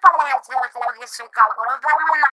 paletes, ela falou que isso, calma, não vamos lá.